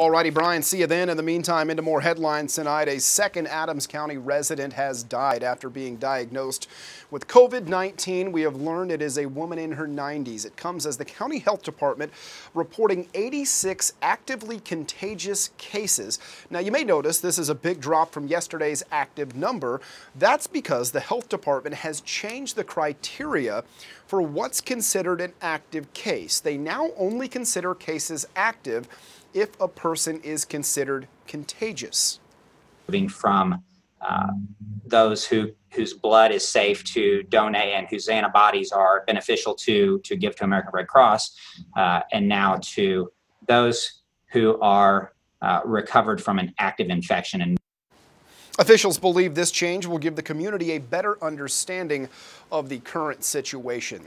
Alrighty, Brian, see you then. In the meantime, into more headlines tonight. A second Adams County resident has died after being diagnosed with COVID-19. We have learned it is a woman in her 90s. It comes as the county health department reporting 86 actively contagious cases. Now, you may notice this is a big drop from yesterday's active number. That's because the health department has changed the criteria for what's considered an active case. They now only consider cases active if a person is considered contagious. Moving from uh, those who whose blood is safe to donate and whose antibodies are beneficial to to give to American Red Cross, uh, and now to those who are uh, recovered from an active infection and Officials believe this change will give the community a better understanding of the current situation.